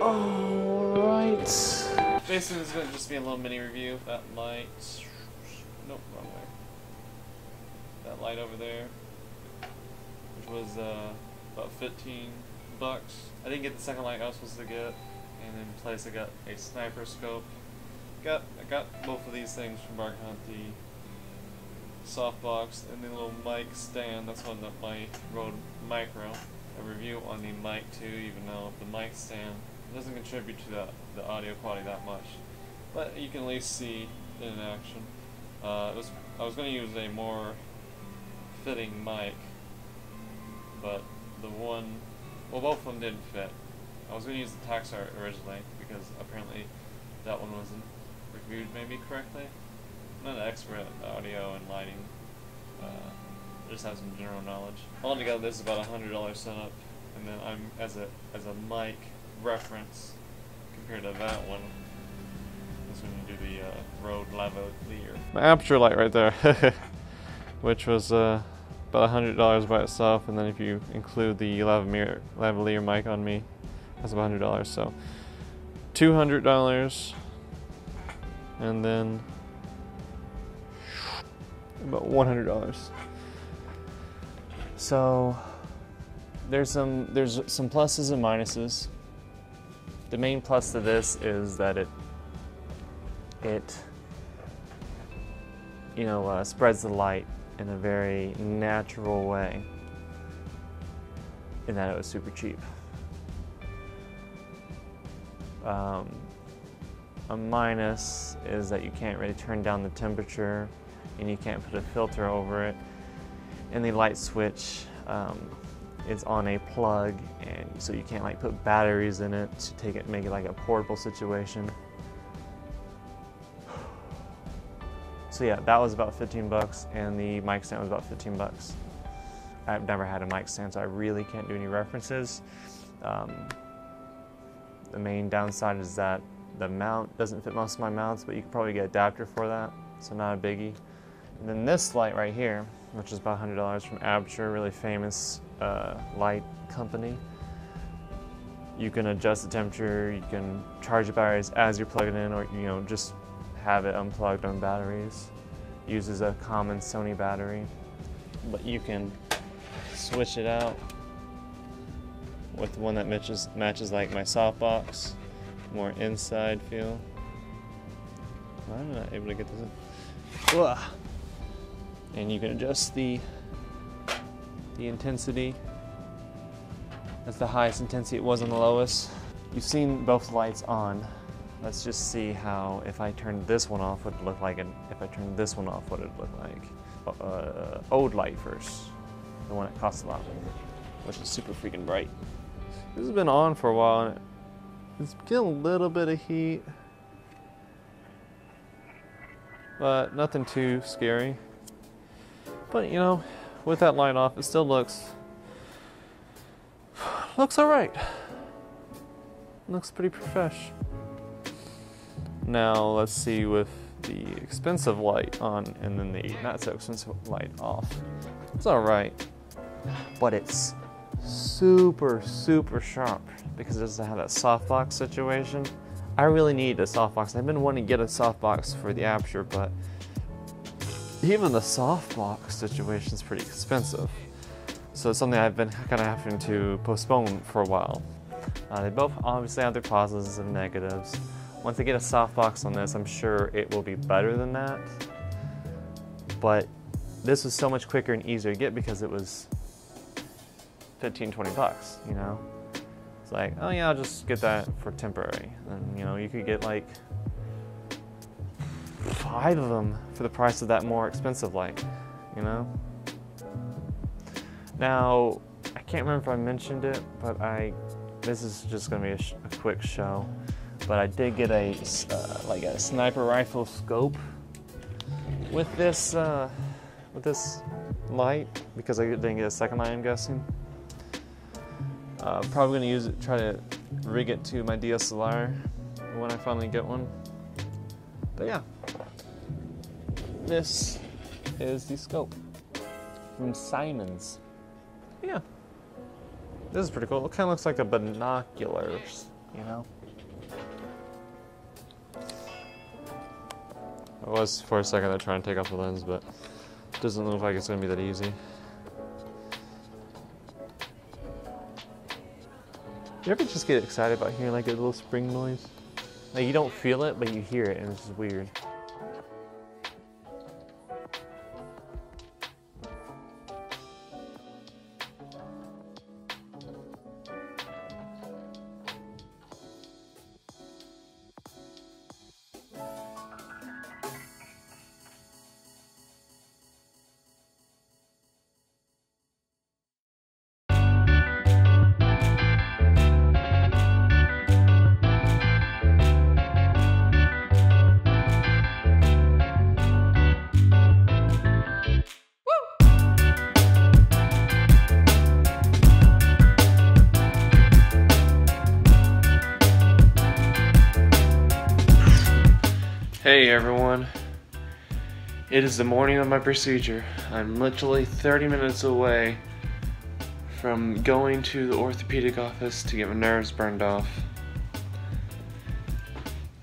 Alright. Basically, this is going to just be a little mini review that light. Nope, wrong way. That light over there, which was uh, about 15 bucks. I didn't get the second light I was supposed to get, and in place I got a sniper scope. Got I got both of these things from Bargain Hunt, the softbox and the little mic stand. That's one that my Rode Micro. A review on the mic too, even though the mic stand doesn't contribute to the, the audio quality that much. But you can at least see it in action. Uh, was, I was going to use a more fitting mic, but the one, well both of them didn't fit. I was going to use the Takstar originally because apparently that one wasn't reviewed maybe correctly. I'm not an expert at audio and lighting. Uh, I just have some general knowledge. Altogether, this is about a hundred dollar setup, and then I'm as a as a mic reference compared to that one. Is when you do the uh, Rode lavalier. My aperture light right there, which was uh, about a hundred dollars by itself, and then if you include the lavalier lavalier mic on me, that's about a hundred dollars. So two hundred dollars, and then about one hundred dollars. So there's some there's some pluses and minuses. The main plus to this is that it it you know uh, spreads the light in a very natural way, in that it was super cheap. Um, a minus is that you can't really turn down the temperature and you can't put a filter over it. And the light switch um, is on a plug and so you can't like put batteries in it to take it make it like a portable situation. So yeah, that was about 15 bucks and the mic stand was about 15 bucks. I've never had a mic stand so I really can't do any references. Um, the main downside is that the mount doesn't fit most of my mounts, but you can probably get adapter for that, so not a biggie. And then this light right here, which is about $100 from Aperture, really famous uh, light company. You can adjust the temperature, you can charge the batteries as you're plugging in, or you know just have it unplugged on batteries. Uses a common Sony battery, but you can switch it out with one that matches matches like my softbox, more inside feel. I'm not able to get this in. And you can adjust the the intensity. That's the highest intensity it was on the lowest. You've seen both lights on. Let's just see how, if I turn this one off, what it look like, and if I turn this one off, what it look like. Uh, old light first, the one that costs a lot, which is super freaking bright. This has been on for a while, and it's getting a little bit of heat, but nothing too scary. But you know, with that light off, it still looks looks all right. Looks pretty profesh. Now let's see with the expensive light on and then the not so expensive light off. It's all right, but it's super super sharp because it doesn't have that softbox situation. I really need a softbox. I've been wanting to get a softbox for the aperture, but even the softbox situation is pretty expensive. So it's something I've been kind of having to postpone for a while. Uh, they both obviously have their positives and negatives. Once I get a softbox on this, I'm sure it will be better than that. But this was so much quicker and easier to get because it was 15, 20 bucks, you know? It's like, oh yeah, I'll just get that for temporary. And you know, you could get like five of them for the price of that more expensive light, you know? Now, I can't remember if I mentioned it, but I, this is just gonna be a, a quick show, but I did get a, uh, like a sniper rifle scope with this, uh, with this light, because I didn't get a second light, I'm guessing. Uh, probably gonna use it, try to rig it to my DSLR when I finally get one. But yeah, this is the scope from Simmons. Yeah, this is pretty cool. It kind of looks like a binoculars, you know? I was for a second to try and take off the lens, but it doesn't look like it's gonna be that easy. You ever just get excited about hearing like a little spring noise? Like you don't feel it, but you hear it, and it's just weird. Everyone. It is the morning of my procedure. I'm literally 30 minutes away from going to the orthopedic office to get my nerves burned off.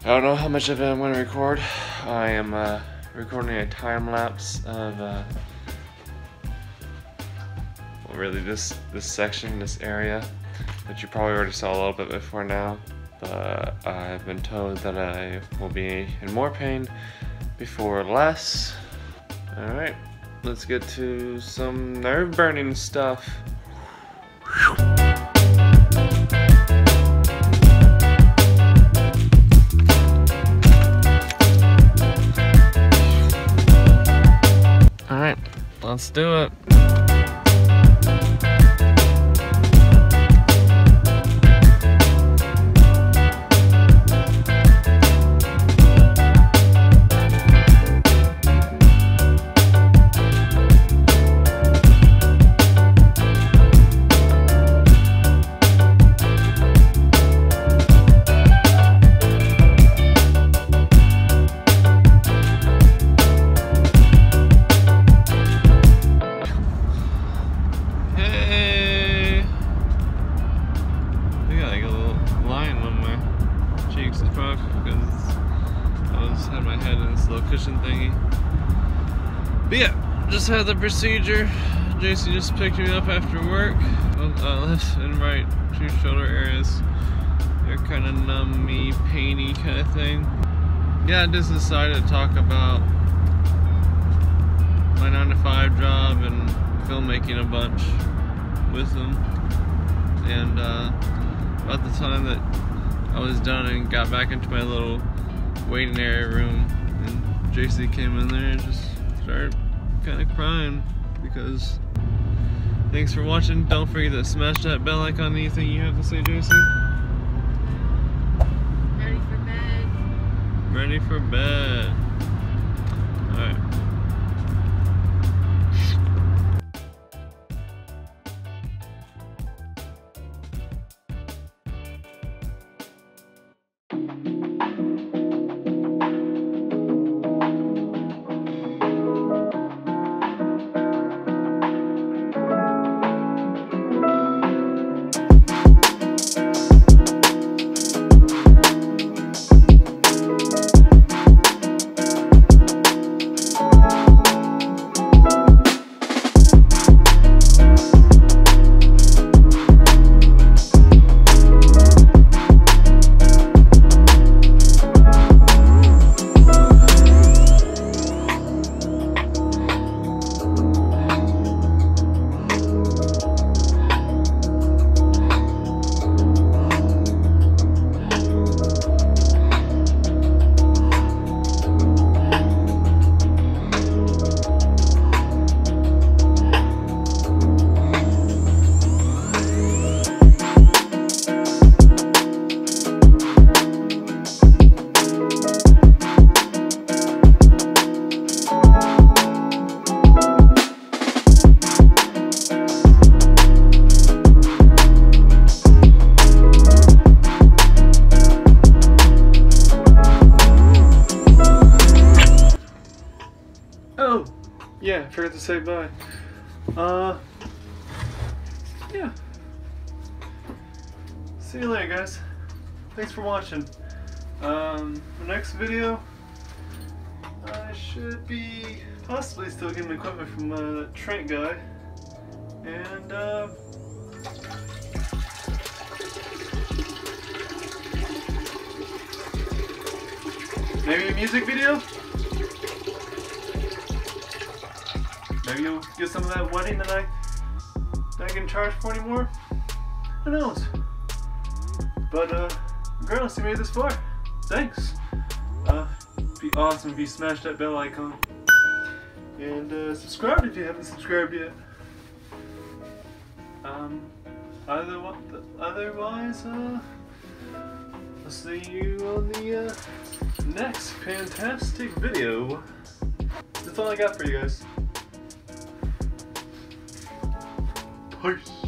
I don't know how much of it I'm going to record. I am uh, recording a time lapse of uh, well, really this this section, this area, that you probably already saw a little bit before now but I've been told that I will be in more pain before less. Alright, let's get to some nerve burning stuff. Alright, let's do it. Head in this little cushion thingy. But yeah, just had the procedure. Jason just picked me up after work. Uh, left and right two shoulder areas. They're kind of numby, painy kind of thing. Yeah, I just decided to talk about my 9 to 5 job and filmmaking a bunch with them. And uh, about the time that I was done and got back into my little waiting area room, and JC came in there and just started kind of crying because. Thanks for watching. Don't forget to smash that bell icon. Anything you have to say, JC? Ready for bed. Ready for bed. Say bye. Uh, yeah. See you later, guys. thanks for watching. Um, the next video, I should be possibly still getting equipment from uh, Trent guy, and uh, maybe a music video. Maybe you'll get some of that wedding that I that I can charge for anymore. Who knows? But uh, regardless, you made this far. Thanks. Uh, be awesome if you smash that bell icon and uh, subscribe if you haven't subscribed yet. Um, otherwise, otherwise, uh, I'll see you on the uh, next fantastic video. That's all I got for you guys. Peace.